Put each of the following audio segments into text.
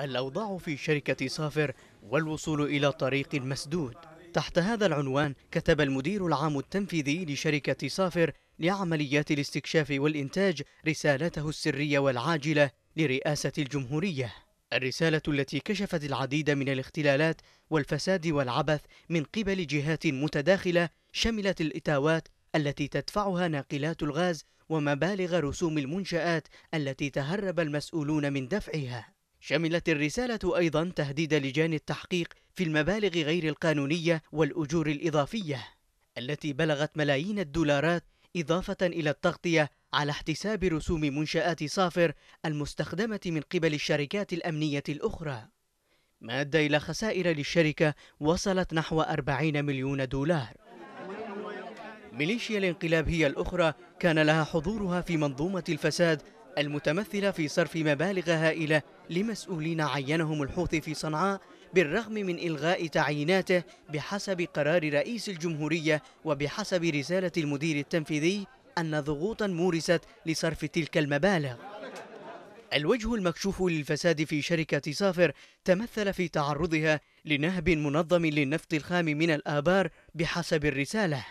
الأوضاع في شركة صافر والوصول إلى طريق مسدود. تحت هذا العنوان كتب المدير العام التنفيذي لشركة صافر لعمليات الاستكشاف والإنتاج رسالته السرية والعاجلة لرئاسة الجمهورية. الرسالة التي كشفت العديد من الاختلالات والفساد والعبث من قبل جهات متداخلة شملت الإتاوات التي تدفعها ناقلات الغاز ومبالغ رسوم المنشآت التي تهرب المسؤولون من دفعها. شملت الرسالة أيضا تهديد لجان التحقيق في المبالغ غير القانونية والأجور الإضافية التي بلغت ملايين الدولارات إضافة إلى التغطية على احتساب رسوم منشآت صافر المستخدمة من قبل الشركات الأمنية الأخرى. ما أدى إلى خسائر للشركة وصلت نحو 40 مليون دولار. ميليشيا الانقلاب هي الأخرى كان لها حضورها في منظومة الفساد المتمثلة في صرف مبالغ هائلة لمسؤولين عينهم الحوثي في صنعاء بالرغم من إلغاء تعييناته بحسب قرار رئيس الجمهورية وبحسب رسالة المدير التنفيذي أن ضغوطا مورست لصرف تلك المبالغ. الوجه المكشوف للفساد في شركة صافر تمثل في تعرضها لنهب منظم للنفط الخام من الآبار بحسب الرسالة.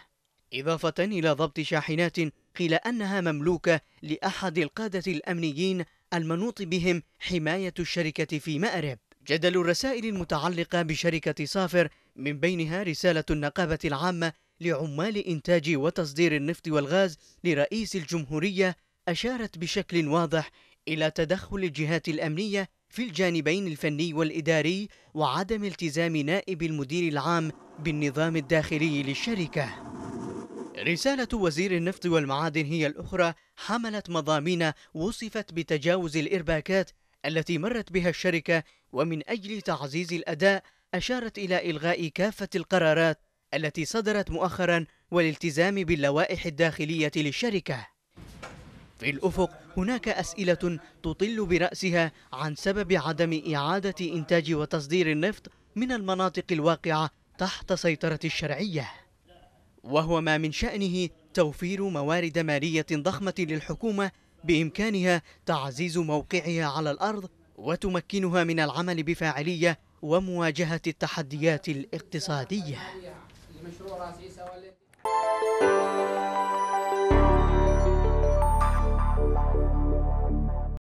إضافة إلى ضبط شاحنات قيل أنها مملوكة لأحد القادة الأمنيين المنوط بهم حماية الشركة في مأرب. جدل الرسائل المتعلقة بشركة صافر من بينها رسالة النقابة العامة لعمال إنتاج وتصدير النفط والغاز لرئيس الجمهورية أشارت بشكل واضح إلى تدخل الجهات الأمنية في الجانبين الفني والإداري وعدم التزام نائب المدير العام بالنظام الداخلي للشركة. رسالة وزير النفط والمعادن هي الأخرى حملت مضامين وصفت بتجاوز الإرباكات التي مرت بها الشركة ومن أجل تعزيز الأداء أشارت إلى إلغاء كافة القرارات التي صدرت مؤخرا والالتزام باللوائح الداخلية للشركة. في الأفق هناك أسئلة تطل برأسها عن سبب عدم إعادة إنتاج وتصدير النفط من المناطق الواقعة تحت سيطرة الشرعية. وهو ما من شأنه توفير موارد مالية ضخمة للحكومة بإمكانها تعزيز موقعها على الأرض وتمكنها من العمل بفاعلية ومواجهة التحديات الاقتصادية.